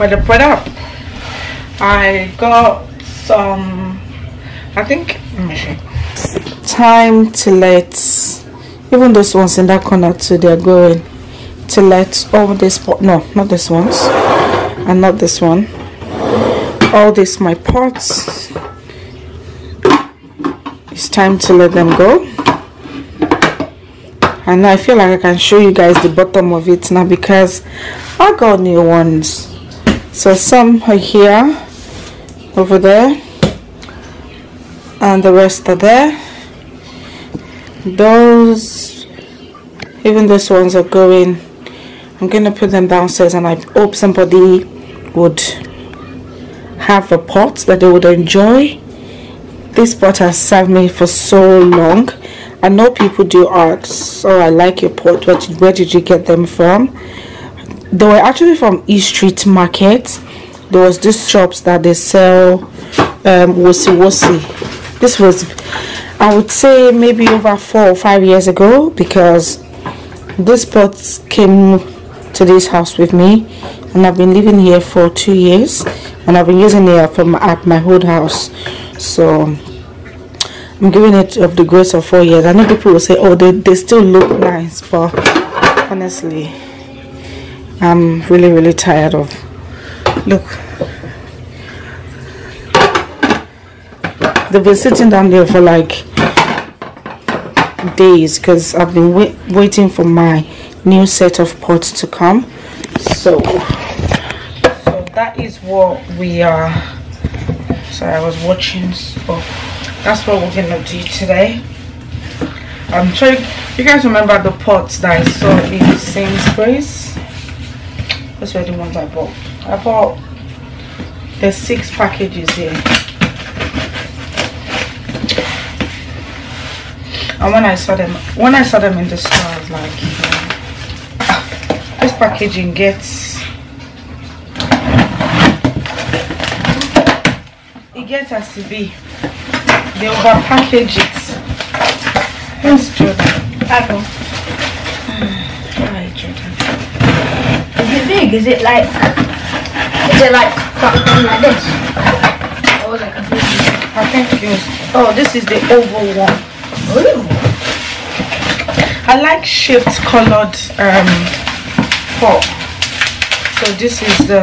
for the product I got some I think time to let even those ones in that corner too they're going to let all this no not this ones and not this one. All this my pots. It's time to let them go. And I feel like I can show you guys the bottom of it now because I got new ones so some are here over there and the rest are there. Those even those ones are going I'm gonna put them downstairs and I hope somebody would have a pot that they would enjoy. This pot has served me for so long. I know people do art so I like your pot. Did, where did you get them from they were actually from East Street Market. There was these shops that they sell um wusi this was i would say maybe over four or five years ago because this pot came to this house with me and i've been living here for two years and i've been using it from at my old house. So i'm giving it of the grace of four years. I know people will say oh they, they still look nice but honestly i'm really really tired of look. They've been sitting down there for like days because I've been wait waiting for my new set of pots to come. So so that is what we are sorry I was watching so that's what we're gonna do today. I'm sure you guys remember the pots that I saw in the same Sainsbury's those were the ones I bought I bought the six packages here and when I saw them when I saw them in the store I was like this packaging gets it gets as to be they over package it where's Jordan? I. Hi Jordan Is it big? Is it like is it like something like this? Or is it completely I think it was oh this is the oval one Ooh. I like shaped colored um pot. So this is the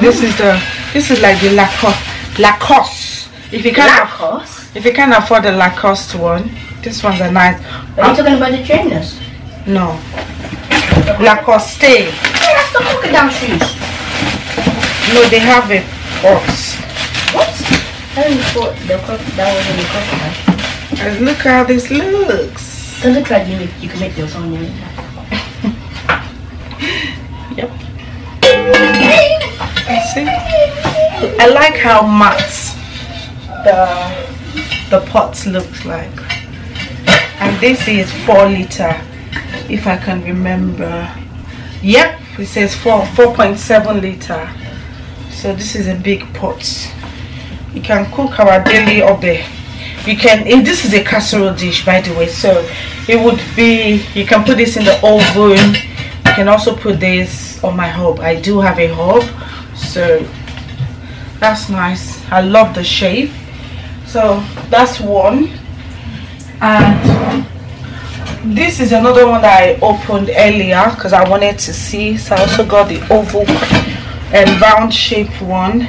this is the this is like the Lacoste Lacoste. If you can't Lacoste? if you can't afford the Lacoste one, this one's a nice Are you talking about the trainers? no Lacoste. Hey, that's the polka down shoes. No, they have a box. What? I only thought the cro- that was in the crocodile. Look how this looks. It looks like you, you can make those on your Yep. See? I like how matte the the pots looks like. And this is four liter, if I can remember. Yep, it says four four point seven liter. So this is a big pot. You can cook our daily obe. You can. eh, This is a casserole dish, by the way. So it would be. You can put this in the oven. You can also put this on my hob. I do have a hob, so that's nice. I love the shape. So that's one. And this is another one that I opened earlier because I wanted to see. So I also got the oval and round shape one.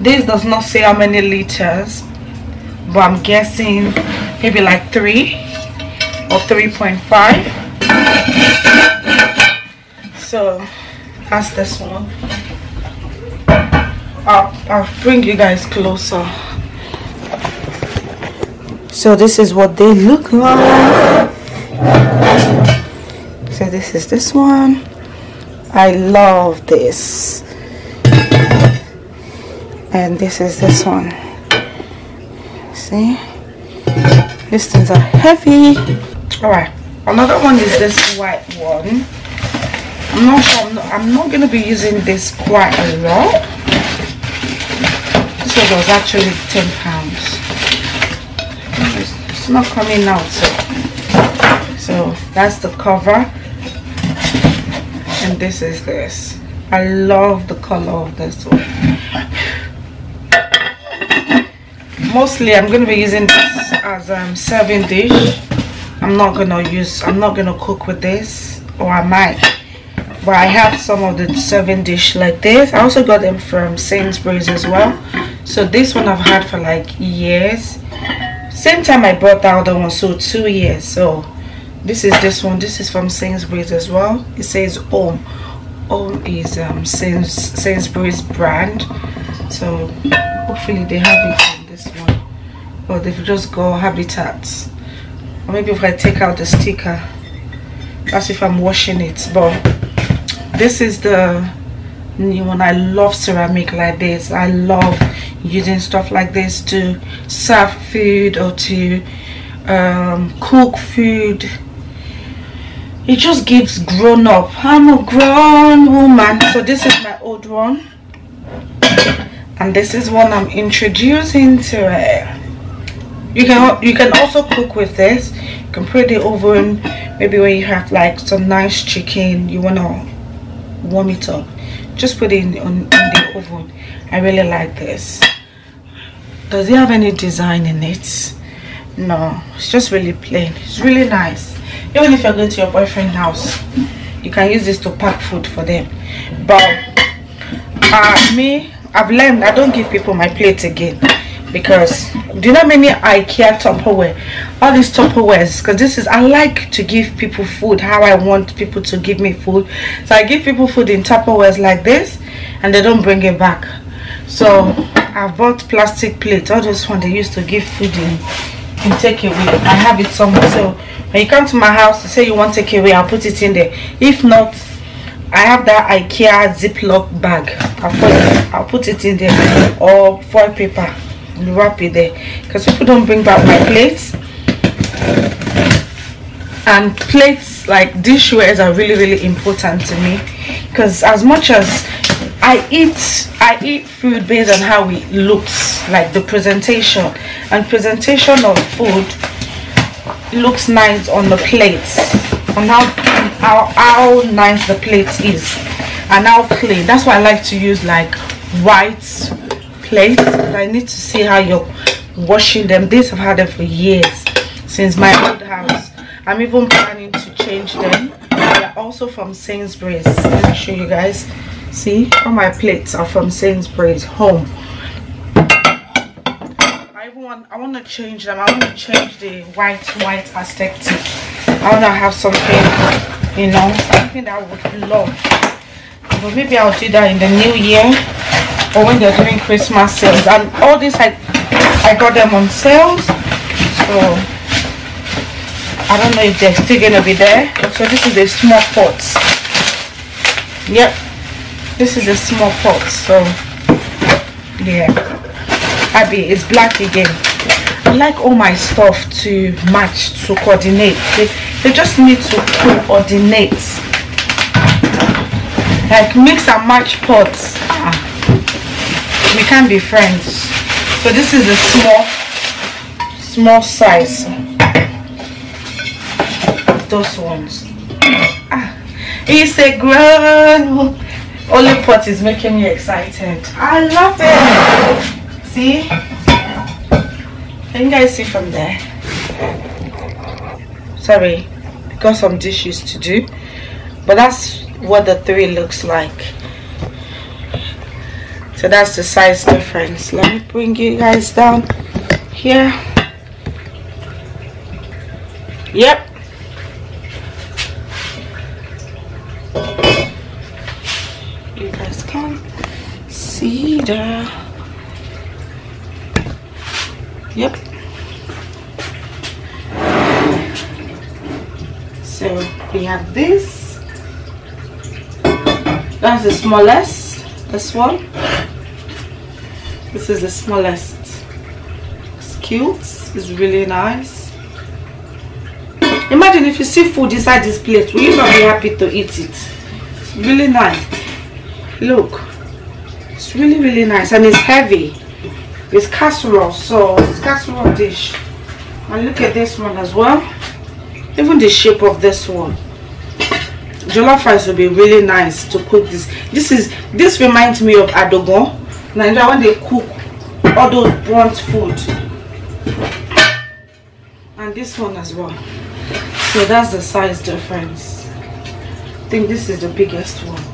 This does not say how many liters, but I'm guessing maybe like three or 3.5 so that's this one I'll, I'll bring you guys closer so this is what they look like so this is this one. I love this. And this is this one. See? These things are heavy. All right another one is this white one. I'm not sure i'm not, I'm not gonna be using this quite a lot. This one was actually 10 pounds. It's, it's not coming out so, so that's the cover. And this is this. I love the color of this one. Mostly i'm going to be using this as um serving dish. I'm not gonna use i'm not gonna cook with this. Or i might but i have some of the serving dish like this. I also got them from sainsbury's as well. So this one i've had for like years. Same time i bought the other one so two years so this is this one. This is from sainsbury's as well. It says home. Home is um Sains, sainsbury's brand. So hopefully they have it on this one. Or they've just go habitats. Or maybe if i take out the sticker that's if i'm washing it. But this is the new one. I love ceramic like this. I love using stuff like this to serve food or to um, cook food it just gives grown up. I'm a grown woman. So this is my old one. And this is one i'm introducing to it. You can you can also cook with this. You can put it in the oven. Maybe when you have like some nice chicken you want to warm it up. Just put it in, in, in the oven. I really like this. Does it have any design in it? No. It's just really plain. It's really nice even if you're going to your boyfriend's house you can use this to pack food for them. But uh me i've learned i don't give people my plate again because do you know many ikea tupperware? All these tupperwares because this is i like to give people food how i want people to give me food. So i give people food in tupperwares like this and they don't bring it back. So i bought plastic plates all those ones they used to give food in in takeaway i have it somewhere. So when you come to my house say you want takeaway i'll put it in there. If not I have that IKEA Ziploc bag. I'll put, it, I'll put it in there. Or foil paper. Wrap it there. Because people don't bring back my plates. And plates like dishwares are really really important to me. Because as much as I eat I eat food based on how it looks like the presentation. And presentation of food looks nice on the plates on how how, how nice the plate is and how clean. That's why I like to use like white plates. I need to see how you're washing them. These I've had them for years since my old house. I'm even planning to change them. They're also from Sainsbury's. Let me show you guys see? All my plates are from Sainsbury's home. I even want I want to change them. I want to change the white white aesthetic I want to have something you know something that I would love. But maybe I'll do that in the new year or when they're doing Christmas sales. And all this I I got them on sales so I don't know if they're still gonna be there. So this is a small pot. Yep this is a small pot so yeah. Abbey it's black again. I like all my stuff to match to coordinate. They, they just need to coordinate. Like mix and match pots. Ah we can't be friends. So this is a small small size. Those ones. Ah, it's a grown only pot is making me excited. I love it. See? Can you guys see from there? Sorry got some dishes to do but that's what the three looks like. So that's the size difference. Let me bring you guys down here. Yep you guys can the yep. So we have this. That's the smallest this one. This is the smallest it's cute it's really nice. Imagine if you see food inside this plate will you not be happy to eat it? It's really nice. Look it's really really nice and it's heavy. It's casserole so it's casserole dish. And look at this one as well. Even the shape of this one. Jollof rice will be really nice to cook this. This is this reminds me of adobo. Nigeria when they cook all those burnt food. And this one as well. So that's the size difference. I think this is the biggest one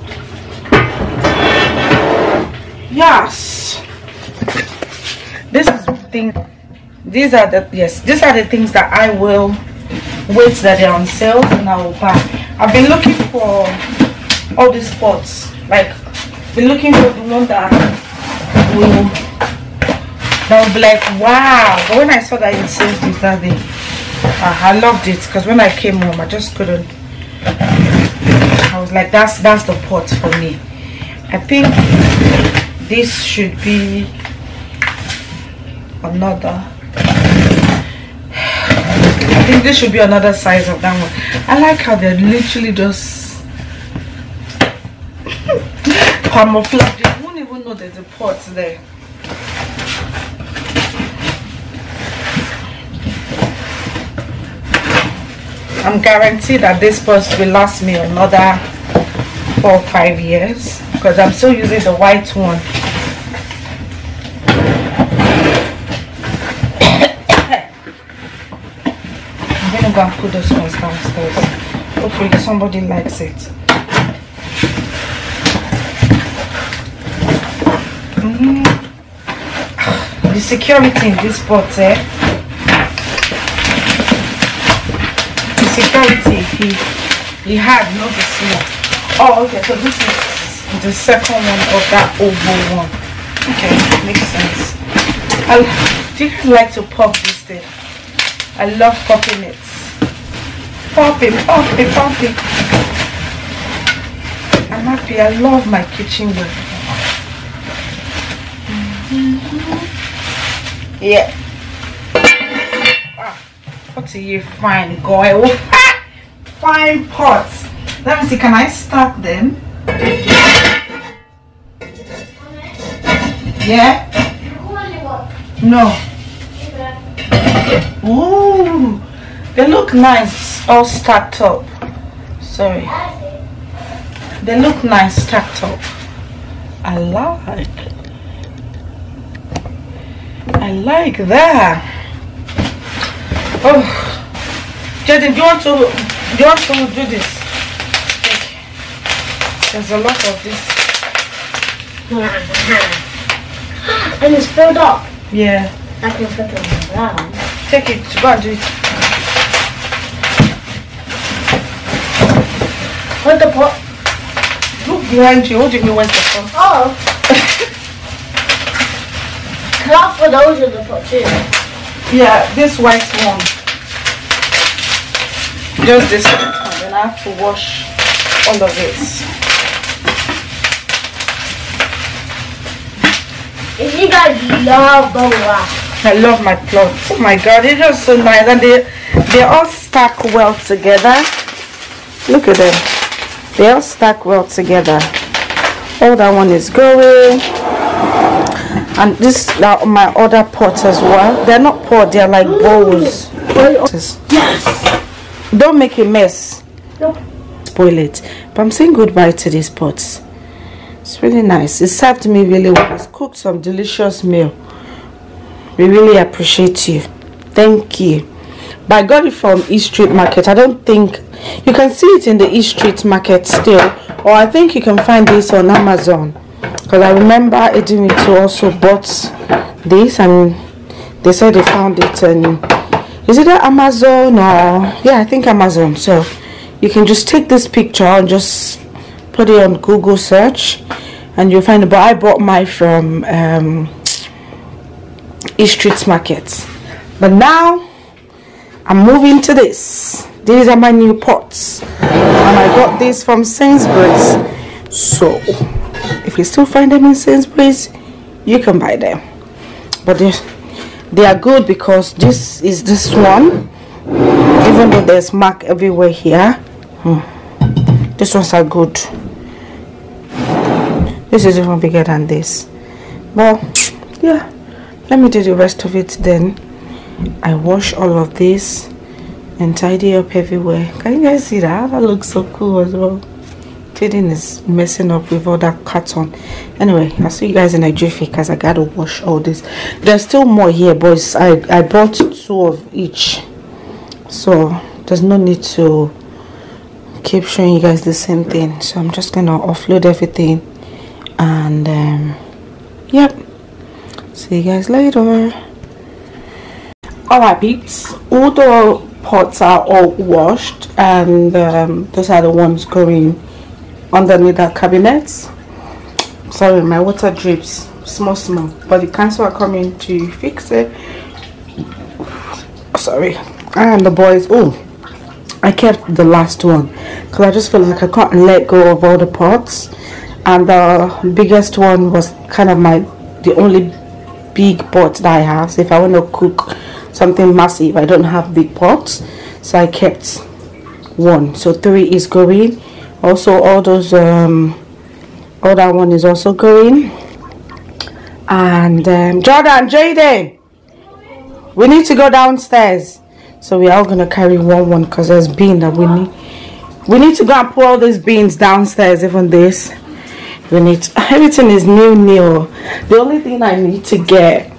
yes. This is thing these are the yes these are the things that i will wait that they're on sale and i will buy. I've been looking for all these pots like been looking for the one that will that will be like wow. But when i saw that it says this that day uh, i loved it because when i came home i just couldn't i was like that's that's the pot for me. I think this should be another. I think this should be another size of that one. I like how they're literally just camouflage you won't even know there's a pot there. I'm guaranteed that this pot will last me another four or five years because I'm still using the white one I'm gonna go and put those ones downstairs hopefully somebody likes it Mhm. the security in this pot eh? the security he he had no the oh okay so this is the second one of that oval one. Okay makes sense. I do you like to pop this thing? I love popping it. Popping popping popping i'm happy i love my kitchen work. Yeah. Ah, what are you fine girl oh, ah, fine pots. Let me see can i stack them yeah? No. Ooh, they look nice all stacked up. Sorry. They look nice stacked up. I like. I like that. Oh. Jayden, do you want to do you want to do this? There's a lot of this and it's filled up. yeah I can put it down. take it go and do it Put the pot. look behind you what do you mean where's the phone Oh. Cloth for those in the pot too. Yeah, this white one. Just this one. And then I have to wash all of it. If you guys love boba, I love my clothes. Oh my god, they're just so nice. And they they all stack well together. Look at them. They all stack well together. All that one is going. And this are my other pots as well. They're not pot, they're like bowls. yes. Don't make a mess. Spoil it but i'm saying goodbye to these pots it's really nice. It served me really well. It's cooked some delicious meal. We really appreciate you. Thank you. But i got it from east street market i don't think you can see it in the east street market still or i think you can find this on amazon. Because i remember edwin to also bought this and they said they found it and is it amazon or yeah i think amazon. So you can just take this picture and just put it on google search and you'll find it. But i bought mine from um east street market. But now i'm moving to this. These are my new pots. And i got these from sainsbury's. So if you still find them in sainsbury's you can buy them. But they, they are good because this is this one. Even though there's mark everywhere here hmm, this ones are good this is even bigger than this. Well yeah let me do the rest of it then. I wash all of this and tidy up everywhere. Can you guys see that? That looks so cool as well. Jayden is messing up with all that carton anyway i'll see you guys in a jiffy because i gotta wash all this. There's still more here boys i i bought two of each. So there's no need to keep showing you guys the same thing. So i'm just gonna offload everything and um, yep. See you guys later. All right peeps. All the pots are all washed and um, those are the ones going underneath the cabinets. Sorry my water drips. Small small. But the council are coming to fix it. Sorry. And the boys oh I kept the last one because I just feel like I can't let go of all the pots and the biggest one was kind of my the only big pot that I have. So if I want to cook something massive I don't have big pots. So I kept one. So three is going. Also all those um all that one is also going. And um, Jordan Jayden we need to go downstairs. So we are going to carry one one because there's bean that we need. We need to go and put all these beans downstairs even this we need everything is new new the only thing i need to get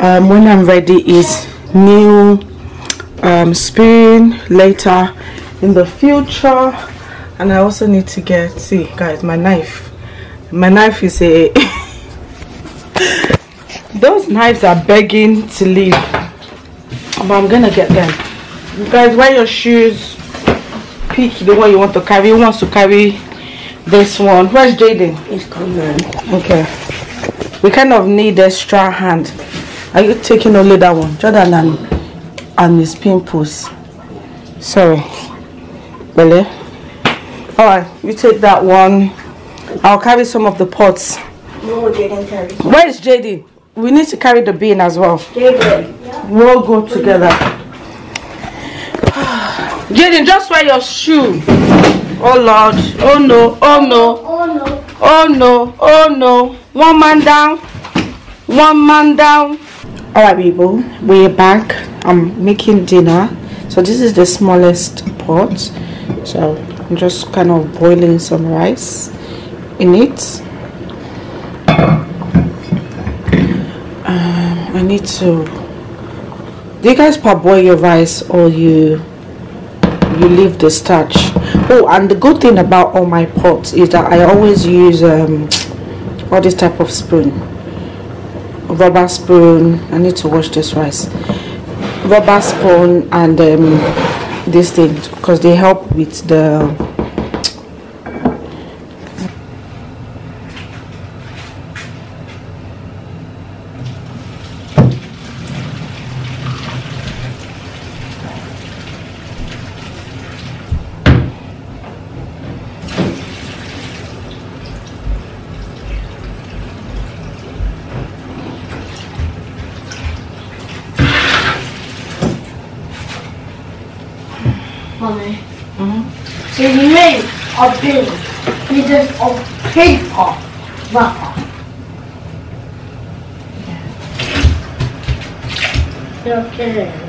um, when i'm ready is new um, spoon later in the future and i also need to get see guys my knife my knife is a those knives are begging to leave but I'm gonna get them. You guys wear your shoes. Pick the one you want to carry. Who wants to carry this one? Where's Jayden? He's coming. Okay. We kind of need a extra hand. Are you taking only that one? Jordan and, and his pimples. Sorry. Bele. Alright, you take that one. I'll carry some of the pots. No, Jayden carry. Where is Jayden? We need to carry the bean as well. Jayden. We'll all go together. Jayden, just wear your shoe. Oh Lord. Oh no. Oh no. Oh no. Oh no. Oh no. One man down. One man down. Alright people, we're back. I'm making dinner. So this is the smallest pot. So I'm just kind of boiling some rice in it. Um, I need to do you guys parboil your rice or you you leave the starch oh and the good thing about all my pots is that i always use um all this type of spoon. Rubber spoon i need to wash this rice. Rubber spoon and um this thing because they help with the Mommy. So you made a bin. You just a paper wrapper. Okay.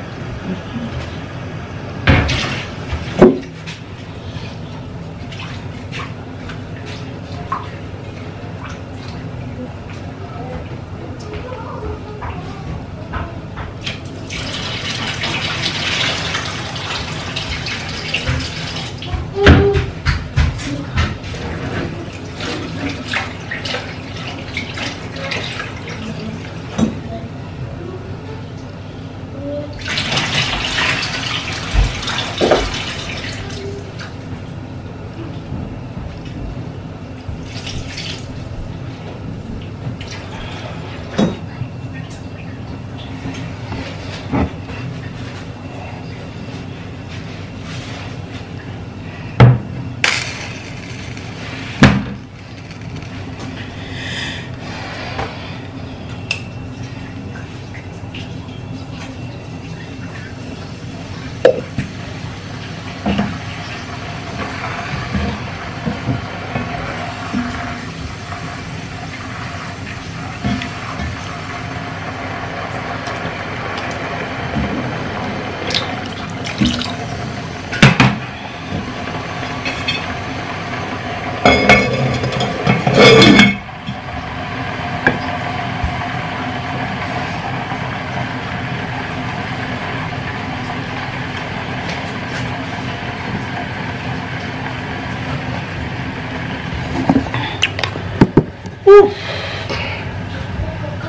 Oh.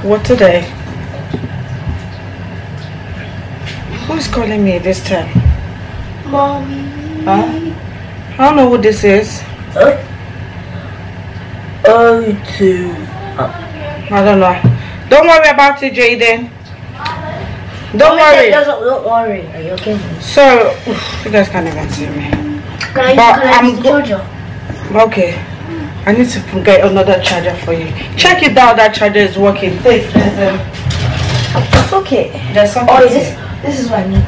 What today? Who's calling me this time? Mommy. Huh? I don't know who this is. Uh, oh, two. I don't know. Don't worry about it, Jayden. Don't worry. Don't, don't worry. Are you okay? So, oof, you guys can't even see me. Can I, But can I I'm use the go- charger? Okay. I need to get another charger for you. Check it out that charger is working. Please, there's, um, It's okay. there's something. Oh, is this? This is what I need.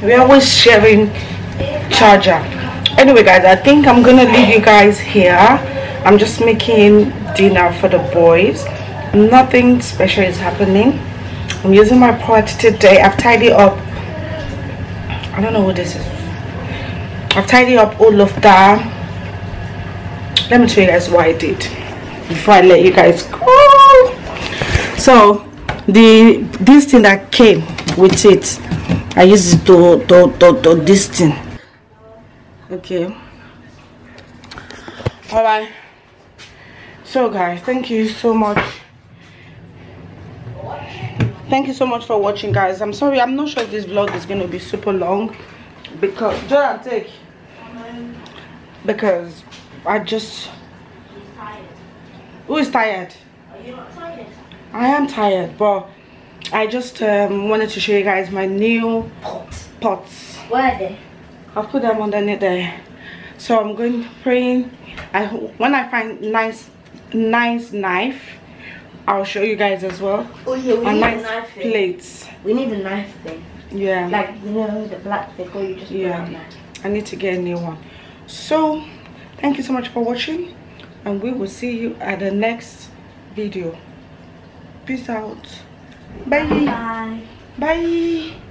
We're always sharing charger. Anyway, guys, I think I'm gonna leave you guys here. I'm just making dinner for the boys. Nothing special is happening. I'm using my pot today. I've tidied up. I don't know what this is. I've tidied up all of that. Let me tell you guys what I did before I let you guys go. So the this thing that came with it, I used it to to to, to this thing. Okay. All right. So guys, thank you so much. Thank you so much for watching, guys. I'm sorry, I'm not sure if this vlog is gonna be super long because Jordan take because I just who is tired? I am tired, but I just um, wanted to show you guys my new Pot. pots. Where are they? I'll put them underneath there. So I'm going praying. I when I find nice nice knife, I'll show you guys as well. Oh yeah, we And need nice a knife thing. plates. We need a knife thing. Yeah. Like you know the black thing, or you just Yeah. put it on. I need to get a new one. So thank you so much for watching and we will see you at the next video. Peace out. Bye. Bye. Bye.